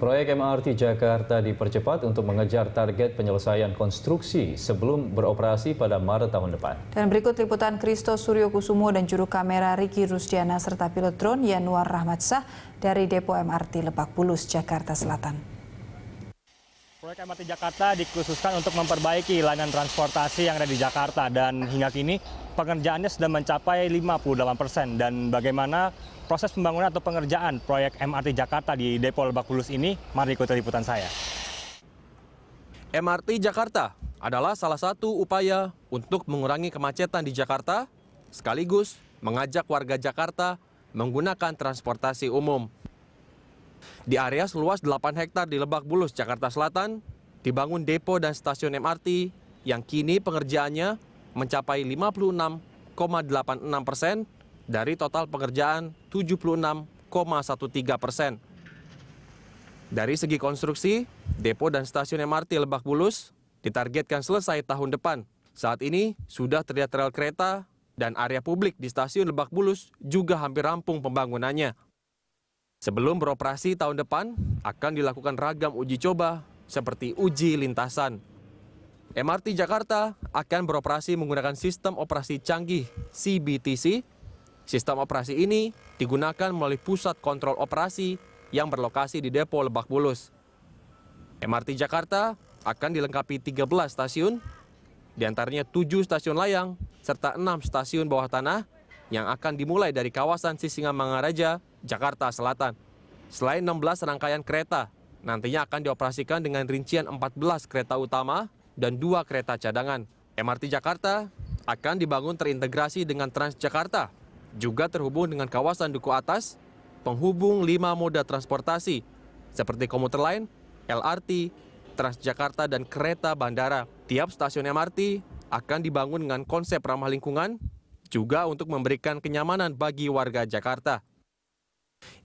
Proyek MRT Jakarta dipercepat untuk mengejar target penyelesaian konstruksi sebelum beroperasi pada Maret tahun depan. Dan berikut liputan Kristo Suryo Kusumo dan juru kamera Riki Rusdiana serta pilot drone Yanuar Rahmatsah dari Depo MRT Lebak Bulus, Jakarta Selatan. Proyek MRT Jakarta dikhususkan untuk memperbaiki layanan transportasi yang ada di Jakarta dan hingga kini pengerjaannya sudah mencapai 58 persen dan bagaimana proses pembangunan atau pengerjaan proyek MRT Jakarta di Depo Lebak Bulus ini, mari ikuti liputan saya. MRT Jakarta adalah salah satu upaya untuk mengurangi kemacetan di Jakarta, sekaligus mengajak warga Jakarta menggunakan transportasi umum. Di area seluas 8 hektar di Lebak Bulus, Jakarta Selatan, dibangun depo dan stasiun MRT yang kini pengerjaannya mencapai 56,86 persen dari total pekerjaan 76,13 persen. Dari segi konstruksi, depo dan stasiun MRT Lebak Bulus ditargetkan selesai tahun depan. Saat ini sudah terlihat rel kereta dan area publik di stasiun Lebak Bulus juga hampir rampung pembangunannya. Sebelum beroperasi tahun depan, akan dilakukan ragam uji coba seperti uji lintasan. MRT Jakarta akan beroperasi menggunakan sistem operasi canggih CBTC. Sistem operasi ini digunakan melalui pusat kontrol operasi yang berlokasi di Depo Lebak Bulus. MRT Jakarta akan dilengkapi 13 stasiun, di antaranya 7 stasiun layang, serta 6 stasiun bawah tanah yang akan dimulai dari kawasan Sisingamangaraja, Jakarta Selatan. Selain 16 rangkaian kereta, nantinya akan dioperasikan dengan rincian 14 kereta utama dan dua kereta cadangan. MRT Jakarta akan dibangun terintegrasi dengan Transjakarta, juga terhubung dengan kawasan Duku Atas, penghubung lima moda transportasi, seperti komuter lain, LRT, Transjakarta, dan kereta bandara. Tiap stasiun MRT akan dibangun dengan konsep ramah lingkungan, juga untuk memberikan kenyamanan bagi warga Jakarta.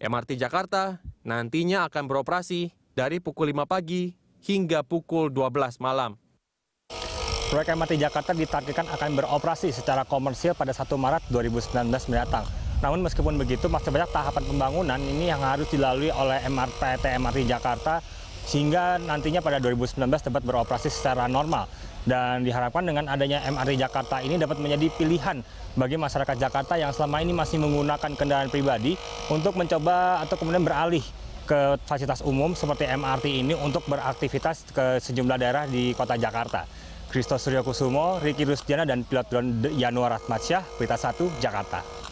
MRT Jakarta nantinya akan beroperasi dari pukul 5 pagi hingga pukul 12 malam. Proyek MRT Jakarta ditargetkan akan beroperasi secara komersil pada 1 Maret 2019 mendatang. Namun meskipun begitu masih banyak tahapan pembangunan ini yang harus dilalui oleh MRT MRT Jakarta sehingga nantinya pada 2019 dapat beroperasi secara normal. Dan diharapkan dengan adanya MRT Jakarta ini dapat menjadi pilihan bagi masyarakat Jakarta yang selama ini masih menggunakan kendaraan pribadi untuk mencoba atau kemudian beralih ke fasilitas umum seperti MRT ini untuk beraktivitas ke sejumlah daerah di kota Jakarta. Kristo Suryo Kusumo, Riki Rusdiana, dan pilot drone Yanuar Ratmatsyah, Berita 1, Jakarta.